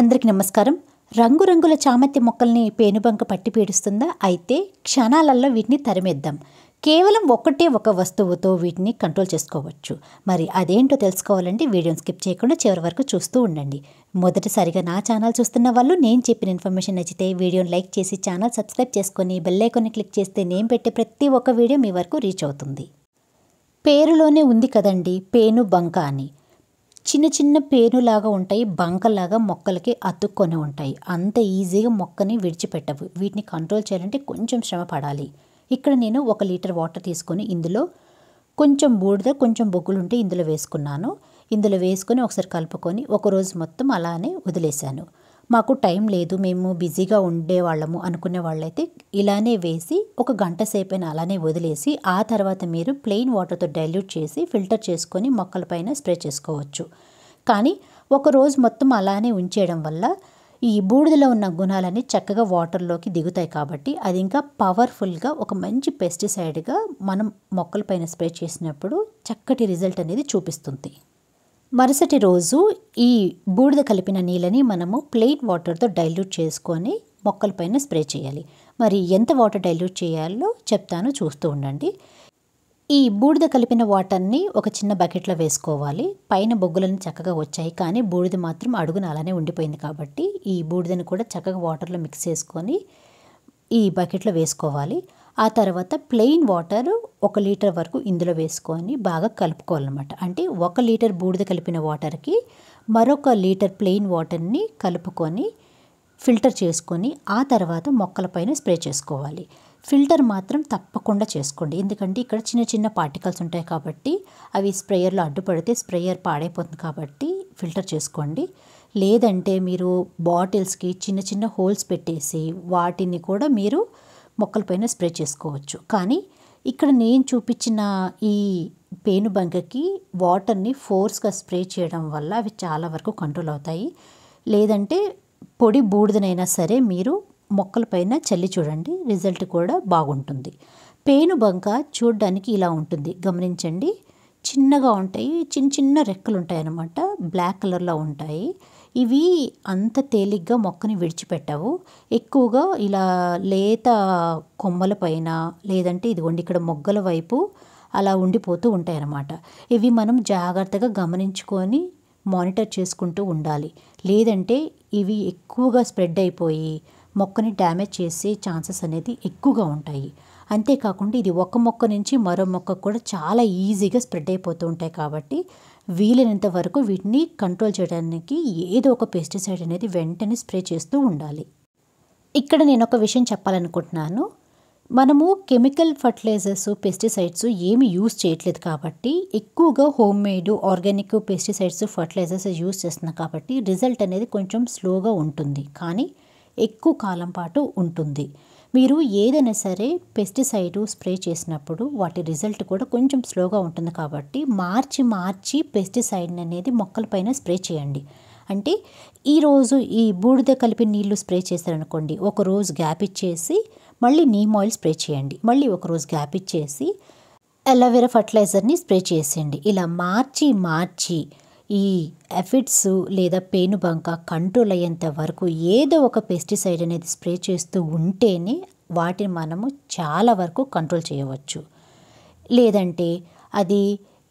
అందరికీ నమస్కారం. రంగురంగుల చామంతి మొక్కల్ని పేనుబంక పట్టి పీడుస్తుందా? అయితే క్షణాలలో వీటిని తరిమేద్దాం. కేవలం ఒకటే ఒక వస్తువుతో వీటిని కంట్రోల్ చేసుకోవచ్చు. మరి అదేంటో తెలుసుకోవాలంటే వీడియోని స్కిప్ చేయకుండా చివరి వరకు చూస్తూ ఉండండి. మొదటిసారిగా నా ఛానల్ చూస్తున్న వాళ్ళు నేను చెప్పిన ఇన్ఫర్మేషన్ నచ్చితే వీడియోని లైక్ చేసి ఛానల్ సబ్స్క్రైబ్ చేసుకొని బెల్ క్లిక్ చేస్తే నేను పెట్టే ప్రతి ఒక్క వీడియో మీ వరకు రీచ్ అవుతుంది. పేరులోనే ఉంది కదండి పేను బంక అని. చిన్న చిన్న పేనులాగా ఉంటాయి బంకలాగా మొక్కలకి అతుక్కొని ఉంటాయి. అంత ఈజీగా మొక్కని విడిచిపెట్టవు. వీటిని కంట్రోల్ చేయాలంటే కొంచెం శ్రమ పడాలి. ఇక్కడ నేను ఒక లీటర్ వాటర్ తీసుకొని ఇందులో కొంచెం బూడిద కొంచెం బొగ్గులు ఉంటే ఇందులో వేసుకున్నాను. ఇందులో వేసుకొని ఒకసారి కలుపుకొని ఒక రోజు మొత్తం అలానే వదిలేశాను. మాకు టైం లేదు మేము బిజీగా ఉండేవాళ్ళము అనుకునే వాళ్ళైతే ఇలానే వేసి ఒక గంట సేపైనా అలానే వదిలేసి ఆ తర్వాత మీరు ప్లెయిన్ వాటర్తో డైల్యూట్ చేసి ఫిల్టర్ చేసుకొని మొక్కలపైన స్ప్రే చేసుకోవచ్చు. కానీ ఒక రోజు మొత్తం అలానే ఉంచేయడం వల్ల ఈ బూడిదలో ఉన్న గుణాలన్నీ చక్కగా వాటర్లోకి దిగుతాయి కాబట్టి అది ఇంకా పవర్ఫుల్గా ఒక మంచి పెస్టిసైడ్గా మనం మొక్కలపైన స్ప్రే చేసినప్పుడు చక్కటి రిజల్ట్ అనేది చూపిస్తుంది. మరుసటి రోజు ఈ బూడిద కలిపిన నీళ్ళని మనము ప్లెయిన్ వాటర్తో డైల్యూట్ చేసుకొని మొక్కలపైన స్ప్రే చేయాలి. మరి ఎంత వాటర్ డైల్యూట్ చేయాలో చెప్తాను చూస్తూ ఉండండి. ఈ బూడిద కలిపిన వాటర్ని ఒక చిన్న బకెట్లో వేసుకోవాలి. పైన బొగ్గులను చక్కగా వచ్చాయి. కానీ బూడిద మాత్రం అడుగున అలానే ఉండిపోయింది కాబట్టి ఈ బూడిదని కూడా చక్కగా వాటర్లో మిక్స్ చేసుకొని ఈ బకెట్లో వేసుకోవాలి. ఆ తర్వాత ప్లెయిన్ వాటర్ ఒక లీటర్ వరకు ఇందులో వేసుకొని బాగా కలుపుకోవాలన్నమాట. అంటే ఒక లీటర్ బూడిద కలిపిన వాటర్కి మరొక లీటర్ ప్లెయిన్ వాటర్ని కలుపుకొని ఫిల్టర్ చేసుకొని ఆ తర్వాత మొక్కలపైన స్ప్రే చేసుకోవాలి. ఫిల్టర్ మాత్రం తప్పకుండా చేసుకోండి. ఎందుకంటే ఇక్కడ చిన్న చిన్న పార్టికల్స్ ఉంటాయి కాబట్టి అవి స్ప్రేయర్లో అడ్డుపడితే స్ప్రేయర్ పాడైపోతుంది కాబట్టి ఫిల్టర్ చేసుకోండి. లేదంటే మీరు బాటిల్స్కి చిన్న చిన్న హోల్స్ పెట్టేసి వాటిని కూడా మీరు మొక్కలపైన స్ప్రే చేసుకోవచ్చు. కానీ ఇక్కడ నేను చూపించిన ఈ పేనుబంకకి వాటర్ని ఫోర్స్గా స్ప్రే చేయడం వల్ల అవి చాలా వరకు కంట్రోల్ అవుతాయి. లేదంటే పొడి బూడిదనైనా సరే మీరు మొక్కలపైన చల్లి చూడండి రిజల్ట్ కూడా బాగుంటుంది. పేనుబంక చూడడానికి ఇలా ఉంటుంది. గమనించండి. చిన్నగా ఉంటాయి. చిన్న చిన్న రెక్కలు ఉంటాయి అన్నమాట బ్లాక్ కలర్లో ఉంటాయి. ఇవి అంత తేలిగ్గా మొక్కని విడిచిపెట్టవు. ఎక్కువగా ఇలా లేత కొమ్మల పైన లేదంటే ఇదిగోండి ఇక్కడ మొగ్గల వైపు అలా ఉండిపోతూ ఉంటాయి అన్నమాట ఇవి మనం జాగ్రత్తగా గమనించుకొని మానిటర్ చేసుకుంటూ ఉండాలి. లేదంటే ఇవి ఎక్కువగా స్ప్రెడ్ అయిపోయి మొక్కని డ్యామేజ్ చేసే ఛాన్సెస్ అనేది ఎక్కువగా ఉంటాయి. అంతేకాకుండా ఇది ఒక మొక్క నుంచి మరో మొక్క కూడా చాలా ఈజీగా స్ప్రెడ్ అయిపోతూ ఉంటాయి కాబట్టి వీలైనంత వరకు వీటిని కంట్రోల్ చేయడానికి ఏదో ఒక పెస్టిసైడ్ అనేది వెంటనే స్ప్రే చేస్తూ ఉండాలి. ఇక్కడ నేను ఒక విషయం చెప్పాలనుకుంటున్నాను. మనము కెమికల్ ఫర్టిలైజర్స్ పెస్టిసైడ్స్ ఏమి యూస్ చేయట్లేదు కాబట్టి ఎక్కువగా home made organic pesticides fertilizers use చేస్తున్నాం కాబట్టి రిజల్ట్ అనేది కొంచెం స్లోగా ఉంటుంది. కానీ ఎక్కువ కాలం పాటు ఉంటుంది. మీరు ఏదైనా సరే పెస్టిసైడ్ స్ప్రే చేసినప్పుడు వాటి రిజల్ట్ కూడా కొంచెం స్లోగా ఉంటుంది కాబట్టి మార్చి మార్చి పెస్టిసైడ్ అనేది మొక్కలపైన స్ప్రే చేయండి. అంటే ఈరోజు ఈ బూడిద కలిపి నీళ్ళు స్ప్రే చేశారనుకోండి ఒక రోజు గ్యాప్ ఇచ్చేసి మళ్ళీ నీమ్ ఆయిల్ స్ప్రే చేయండి. మళ్ళీ ఒక రోజు గ్యాప్ ఇచ్చేసి అలోవెరా ఫర్టిలైజర్ని స్ప్రే చేసేయండి. ఇలా మార్చి మార్చి ఈ ఎఫిడ్స్ లేదా పేనుబంక కంట్రోల్ అయ్యేంత వరకు ఏదో ఒక పెస్టిసైడ్ అనేది స్ప్రే చేస్తూ ఉంటేనే వాటిని మనము చాలా వరకు కంట్రోల్ చేయవచ్చు. లేదంటే అది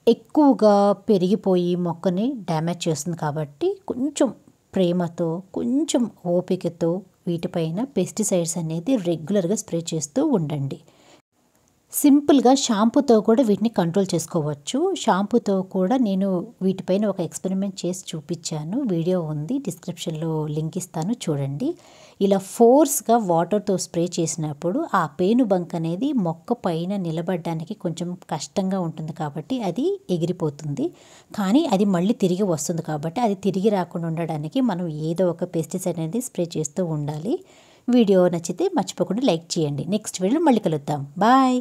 ఎక్కువగా పెరిగిపోయి మొక్కని డ్యామేజ్ చేస్తుంది కాబట్టి కొంచెం ప్రేమతో కొంచెం ఓపికతో వీటిపైన పెస్టిసైడ్స్ అనేది రెగ్యులర్గా స్ప్రే చేస్తూ ఉండండి. సింపుల్గా షాంపూతో కూడా వీటిని కంట్రోల్ చేసుకోవచ్చు. షాంపూతో కూడా నేను వీటిపైన ఒక ఎక్స్పెరిమెంట్ చేసి చూపించాను. వీడియో ఉంది డిస్క్రిప్షన్లో లింక్ ఇస్తాను చూడండి. ఇలా ఫోర్స్గా వాటర్తో స్ప్రే చేసినప్పుడు ఆ పేను బంక్ అనేది మొక్క పైన నిలబడడానికి కొంచెం కష్టంగా ఉంటుంది కాబట్టి అది ఎగిరిపోతుంది. కానీ అది మళ్ళీ తిరిగి వస్తుంది కాబట్టి అది తిరిగి రాకుండా ఉండడానికి మనం ఏదో ఒక పెస్టిసైడ్ అనేది స్ప్రే చేస్తూ ఉండాలి. వీడియో నచ్చితే మర్చిపోకుండా లైక్ చేయండి. నెక్స్ట్ వీడియో మళ్ళీ కలుద్దాం. బాయ్!